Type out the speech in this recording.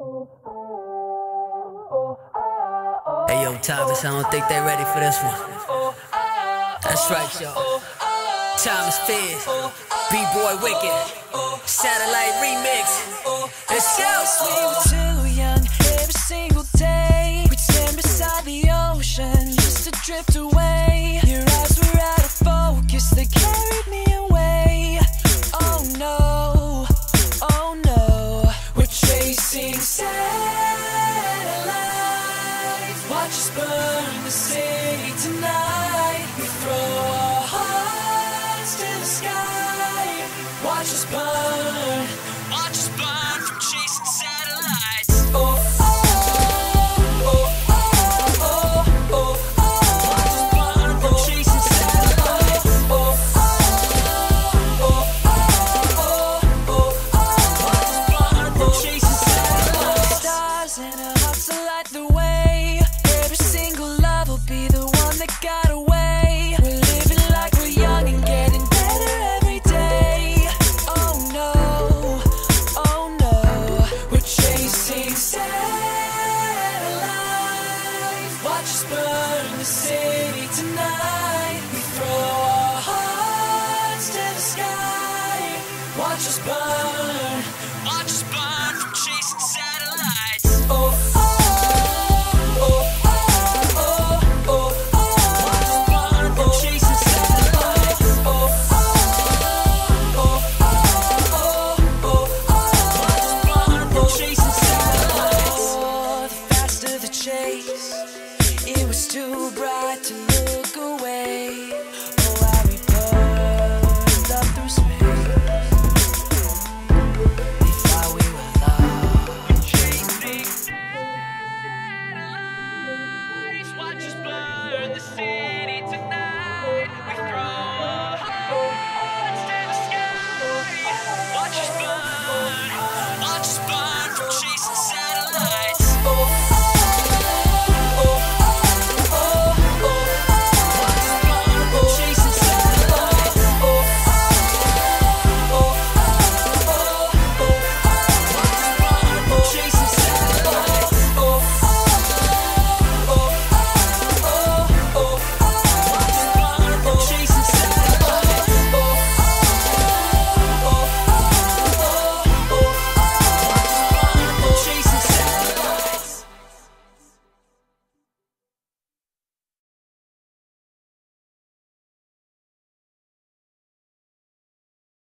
Hey yo, Thomas, I don't think they ready for this one. That's right, y'all. Thomas Fiss, B-Boy Wicket, Satellite Remix. It's so sweet. Watch us burn the city tonight. We throw our hearts to the sky. Watch us burn. Watch us burn the city tonight. We throw our hearts to the sky. Watch us burn.